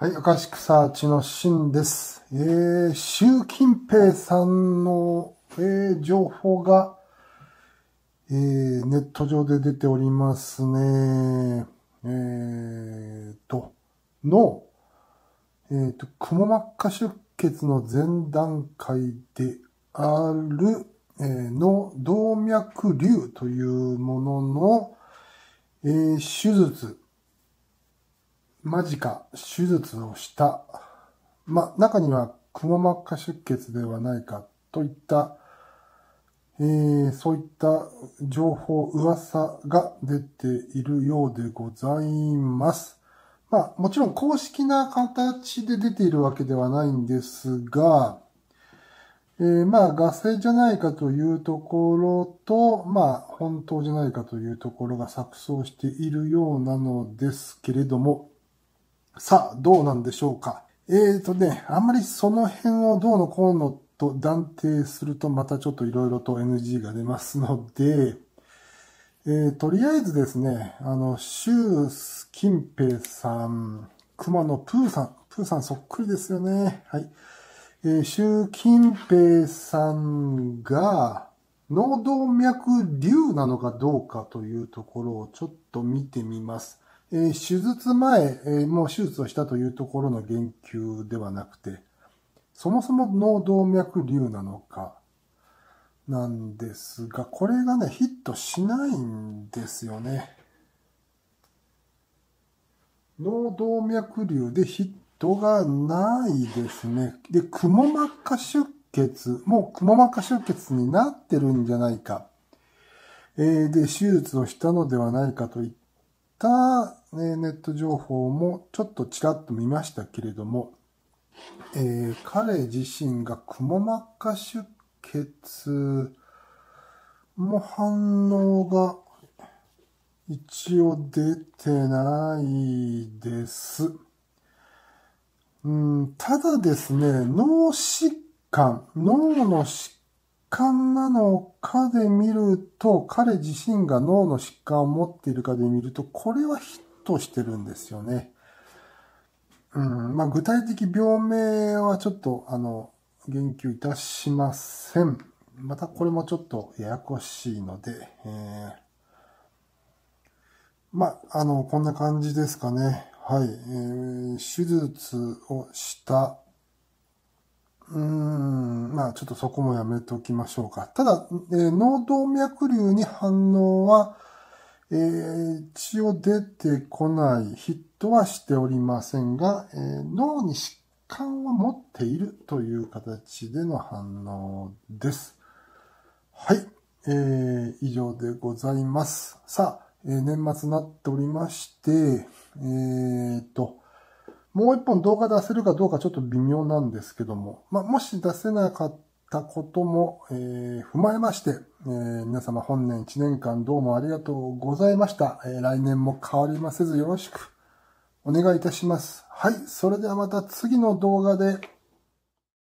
はい、明石クサーチのシンです。えー、習近平さんの、えー、情報が、えー、ネット上で出ておりますね。えーと、の、えーと、くも膜下出血の前段階である、えー、の動脈瘤というものの、えー、手術間近手術をした。ま、中にはくも膜下出血ではないかといった、えー、そういった情報、噂が出ているようでございます。まあ、もちろん公式な形で出ているわけではないんですが、えー、まあ、ガセじゃないかというところと、まあ、本当じゃないかというところが錯綜しているようなのですけれども、さあ、どうなんでしょうか？えーとね、あんまりその辺をどうのこうのと断定するとまたちょっといろいろと NG が出ますので、えー、とりあえずですね、あの、シュー近平さん、熊野プーさん、プーさんそっくりですよね。はい。えー、習近平さんが、脳動脈瘤なのかどうかというところをちょっと見てみます。えー、手術前、えー、もう手術をしたというところの言及ではなくて、そもそも脳動脈瘤なのか、なんですが、これがね、ヒットしないんですよね。脳動脈瘤でヒットがないですね。で、くも膜下出血、もうくも膜下出血になってるんじゃないか。えー、で、手術をしたのではないかといったた、ねネット情報もちょっとちらっと見ましたけれども、えー、彼自身がくも膜下出血も反応が一応出てないです。うん、ただですね、脳疾患、脳の疾患なのかで見ると、彼自身が脳の疾患を持っているかで見ると、これはヒットしてるんですよね。うん、まあ、具体的病名はちょっと、あの、言及いたしません。またこれもちょっとややこしいので、えー、まあ、あの、こんな感じですかね。はい。えー、手術をしたうーん、まあちょっとそこもやめておきましょうか。ただ、えー、脳動脈瘤に反応は、えー、一応出てこない、ヒットはしておりませんが、えー、脳に疾患を持っているという形での反応です。はい。えー、以上でございます。さあ、えー、年末になっておりまして、えーと、もう一本動画出せるかどうかちょっと微妙なんですけども、まあ、もし出せなかったことも、えー、踏まえまして、えー、皆様本年1年間どうもありがとうございました。えー、来年も変わりませずよろしくお願いいたします。はい。それではまた次の動画で